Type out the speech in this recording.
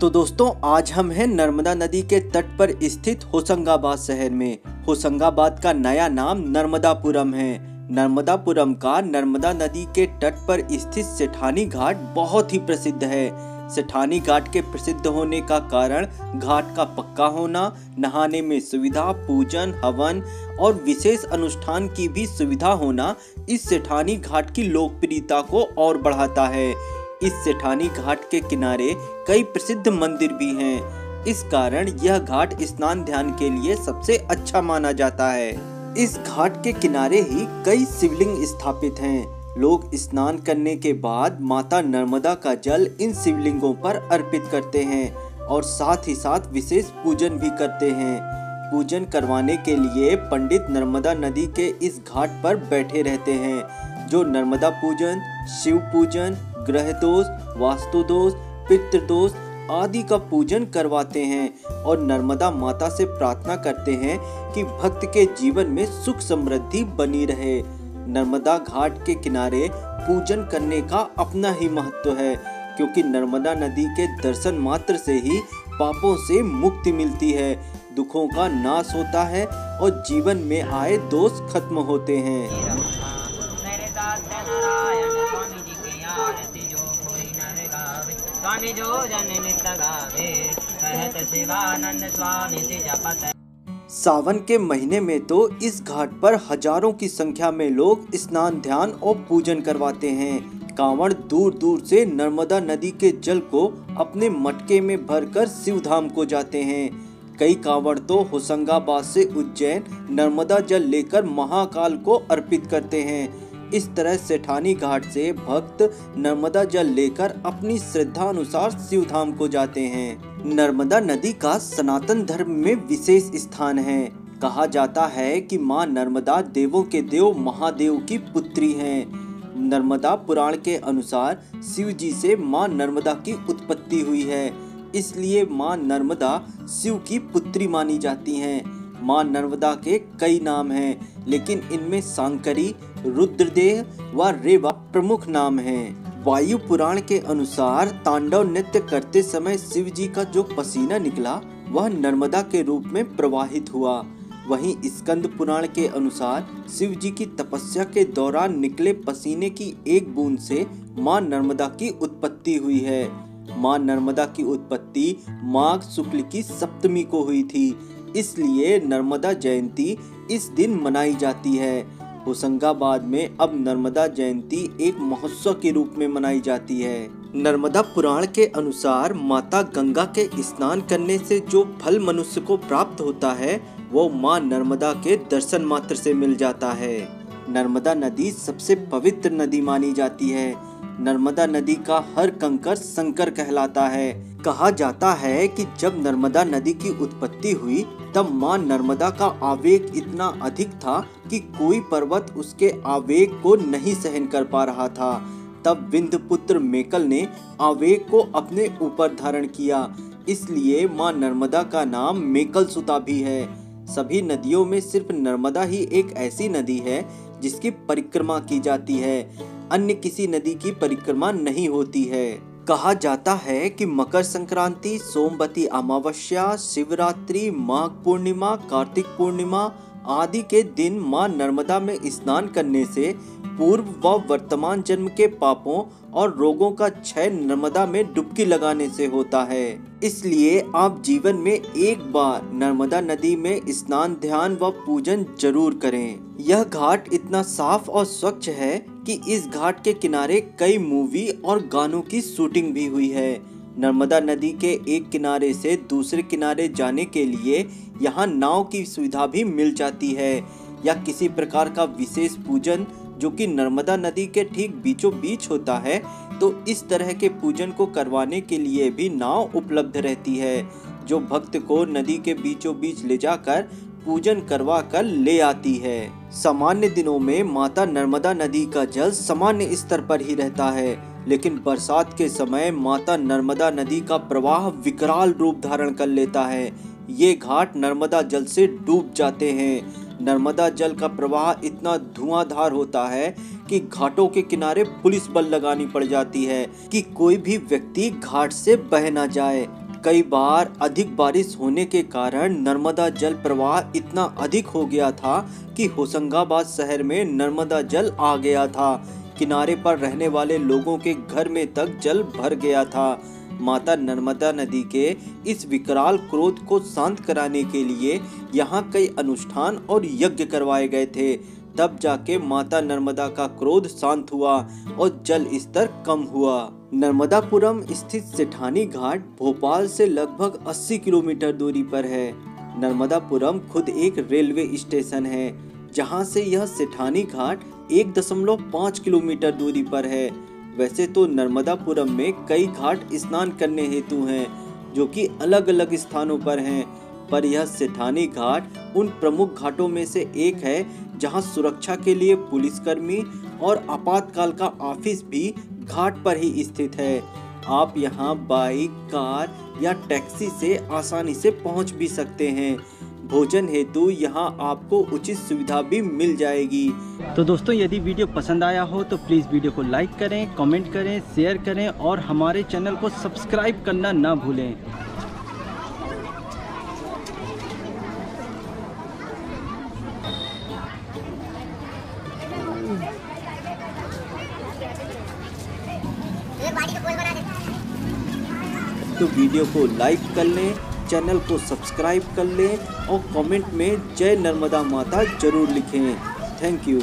तो दोस्तों, आज हम हैं नर्मदा नदी के तट पर स्थित होशंगाबाद शहर में। होशंगाबाद का नया नाम नर्मदापुरम है। नर्मदापुरम का नर्मदा नदी के तट पर स्थित सेठानी घाट बहुत ही प्रसिद्ध है। सेठानी घाट के प्रसिद्ध होने का कारण घाट का पक्का होना, नहाने में सुविधा, पूजन, हवन और विशेष अनुष्ठान की भी सुविधा होना इस सेठानी घाट की लोकप्रियता को और बढ़ाता है। इस सेठानी घाट के किनारे कई प्रसिद्ध मंदिर भी हैं। इस कारण यह घाट स्नान ध्यान के लिए सबसे अच्छा माना जाता है। इस घाट के किनारे ही कई शिवलिंग स्थापित हैं। लोग स्नान करने के बाद माता नर्मदा का जल इन शिवलिंगों पर अर्पित करते हैं और साथ ही साथ विशेष पूजन भी करते हैं। पूजन करवाने के लिए पंडित नर्मदा नदी के इस घाट पर बैठे रहते हैं, जो नर्मदा पूजन, शिव पूजन ग्रह दोष वास्तु दोष पितृदोष आदि का पूजन करवाते हैं और नर्मदा माता से प्रार्थना करते हैं कि भक्त के जीवन में सुख समृद्धि बनी रहे। नर्मदा घाट के किनारे पूजन करने का अपना ही महत्व है, क्योंकि नर्मदा नदी के दर्शन मात्र से ही पापों से मुक्ति मिलती है, दुखों का नाश होता है और जीवन में आए दोष खत्म होते हैं। स्वामी जो जन नित गावे कहत शिवानंद स्वामी जपत सावन के महीने में तो इस घाट पर हज़ारों की संख्या में लोग स्नान, ध्यान और पूजन करवाते हैं। कांवड़ दूर दूर से नर्मदा नदी के जल को अपने मटके में भरकर शिव धाम को जाते हैं। कई कांवड़ तो होशंगाबाद से उज्जैन, नर्मदा जल लेकर महाकाल को अर्पित करते हैं। इस तरह सेठानी घाट से भक्त नर्मदा जल लेकर अपनी श्रद्धा अनुसार शिव धाम को जाते हैं नर्मदा नदी का सनातन धर्म में विशेष स्थान है कहा जाता है कि माँ नर्मदा देवों के देव महादेव की पुत्री हैं। नर्मदा पुराण के अनुसार शिव जी से माँ नर्मदा की उत्पत्ति हुई है इसलिए माँ नर्मदा शिव की पुत्री मानी जाती हैं। माँ नर्मदा के कई नाम हैं, लेकिन इनमें सांकरी रुद्रदेह व रेवा प्रमुख नाम हैं। वायु पुराण के अनुसार तांडव नृत्य करते समय शिव जी का जो पसीना निकला, वह नर्मदा के रूप में प्रवाहित हुआ। वहीं स्कंद पुराण के अनुसार शिव जी की तपस्या के दौरान निकले पसीने की एक बूंद से माँ नर्मदा की उत्पत्ति हुई है। माँ नर्मदा की उत्पत्ति माघ शुक्ल की सप्तमी को हुई थी। इसलिए नर्मदा जयंती इस दिन मनाई जाती है। होशंगाबाद में अब नर्मदा जयंती एक महोत्सव के रूप में मनाई जाती है। नर्मदा पुराण के अनुसार माता गंगा के स्नान करने से जो फल मनुष्य को प्राप्त होता है, वो माँ नर्मदा के दर्शन मात्र से मिल जाता है। नर्मदा नदी सबसे पवित्र नदी मानी जाती है। नर्मदा नदी का हर कंकर शंकर कहलाता है। कहा जाता है कि जब नर्मदा नदी की उत्पत्ति हुई, तब माँ नर्मदा का आवेग इतना अधिक था कि कोई पर्वत उसके आवेग को नहीं सहन कर पा रहा था। तब विंध्य पुत्र मेकल ने आवेग को अपने ऊपर धारण किया। इसलिए माँ नर्मदा का नाम मेकल सुता भी है। सभी नदियों में सिर्फ़ नर्मदा ही एक ऐसी नदी है, जिसकी परिक्रमा की जाती है। अन्य किसी नदी की परिक्रमा नहीं होती है। कहा जाता है कि मकर संक्रांति, सोमवती अमावस्या, शिवरात्रि, माघ पूर्णिमा, कार्तिक पूर्णिमा आदि के दिन माँ नर्मदा में स्नान करने से पूर्व व वर्तमान जन्म के पापों और रोगों का क्षय नर्मदा में डुबकी लगाने से होता है। इसलिए आप जीवन में एक बार नर्मदा नदी में स्नान, ध्यान व पूजन ज़रूर करें। यह घाट इतना साफ़ और स्वच्छ है कि इस घाट के किनारे कई मूवी और गानों की शूटिंग भी हुई है। नर्मदा नदी के एक किनारे से दूसरे किनारे जाने के लिए यहाँ नाव की सुविधा भी मिल जाती है या किसी प्रकार का विशेष पूजन जो कि नर्मदा नदी के ठीक बीचों बीच होता है तो इस तरह के पूजन को करवाने के लिए भी नाव उपलब्ध रहती है, जो भक्त को नदी के बीचों बीच ले जाकर पूजन करवा कर ले आती है। सामान्य दिनों में माता नर्मदा नदी का जल सामान्य स्तर पर ही रहता है, लेकिन बरसात के समय माता नर्मदा नदी का प्रवाह विकराल रूप धारण कर लेता है। ये घाट नर्मदा जल से डूब जाते हैं। नर्मदा जल का प्रवाह इतना धुआंधार होता है कि घाटों के किनारे पुलिस बल लगानी पड़ जाती है कि कोई भी व्यक्ति घाट से बह ना जाए। कई बार अधिक बारिश होने के कारण नर्मदा जल प्रवाह इतना अधिक हो गया था कि होशंगाबाद शहर में नर्मदा जल आ गया था। किनारे पर रहने वाले लोगों के घर में तक जल भर गया था। माता नर्मदा नदी के इस विकराल क्रोध को शांत कराने के लिए यहाँ कई अनुष्ठान और यज्ञ करवाए गए थे। तब जाके माता नर्मदा का क्रोध शांत हुआ और जल स्तर कम हुआ। नर्मदापुरम स्थित सेठानी घाट भोपाल से लगभग 80 किलोमीटर दूरी पर है। नर्मदापुरम खुद एक रेलवे स्टेशन है, जहाँ से यह सेठानी घाट एक दशमलव पाँच किलोमीटर दूरी पर है। वैसे तो नर्मदापुरम में कई घाट स्नान करने हेतु हैं, जो कि अलग अलग स्थानों पर हैं। पर यह सेठानी घाट उन प्रमुख घाटों में से एक है, जहाँ सुरक्षा के लिए पुलिसकर्मी और आपातकाल का ऑफ़िस भी घाट पर ही स्थित है। आप यहाँ बाइक, कार या टैक्सी से आसानी से पहुँच भी सकते हैं। भोजन हेतु यहाँ आपको उचित सुविधा भी मिल जाएगी। तो दोस्तों यदि वीडियो पसंद आया हो तो प्लीज़ वीडियो को लाइक करें कमेंट करें शेयर करें और हमारे चैनल को सब्सक्राइब करना ना भूलें। तो वीडियो को लाइक कर लें। चैनल को सब्सक्राइब कर लें और कमेंट में जय नर्मदा माता ज़रूर लिखें। Thank you.